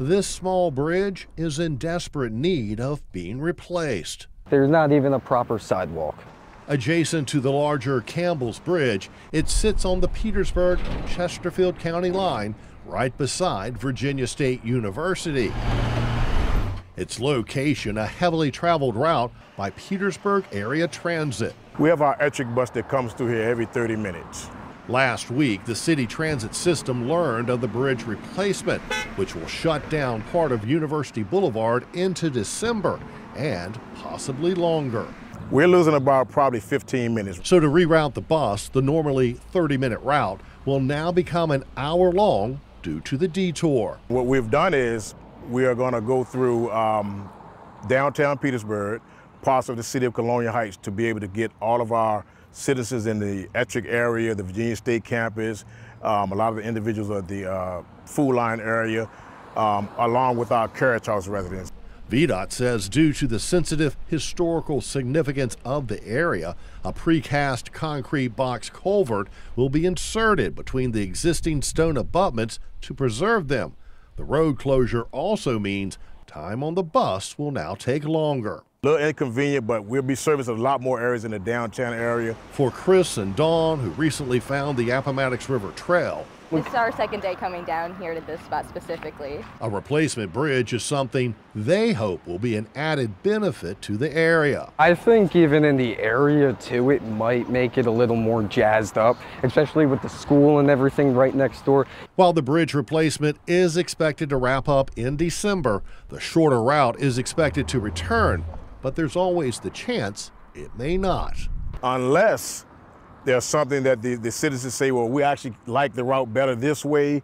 this small bridge is in desperate need of being replaced. There's not even a proper sidewalk. Adjacent to the larger Campbell's Bridge, it sits on the Petersburg Chesterfield County line right beside Virginia State University. Its location, a heavily traveled route by Petersburg Area Transit. We have our Ettrick bus that comes through here every 30 minutes. Last week, the city transit system learned of the bridge replacement, which will shut down part of University Boulevard into December and possibly longer. We're losing about probably 15 minutes. So to reroute the bus, the normally 30 minute route will now become an hour long due to the detour. What we've done is we are going to go through um, downtown Petersburg, parts of the city of Colonial Heights to be able to get all of our citizens in the Ettrick area, the Virginia State campus, um, a lot of the individuals of the uh, Food Line area, um, along with our Carriage House residents. VDOT says due to the sensitive historical significance of the area, a precast concrete box culvert will be inserted between the existing stone abutments to preserve them. The road closure also means time on the bus will now take longer. A little inconvenient, but we'll be servicing a lot more areas in the downtown area. For Chris and Dawn, who recently found the Appomattox River Trail, it's our second day coming down here to this spot specifically. A replacement bridge is something they hope will be an added benefit to the area. I think even in the area too, it might make it a little more jazzed up, especially with the school and everything right next door. While the bridge replacement is expected to wrap up in December, the shorter route is expected to return, but there's always the chance it may not. Unless there's something that the, the citizens say, well, we actually like the route better this way,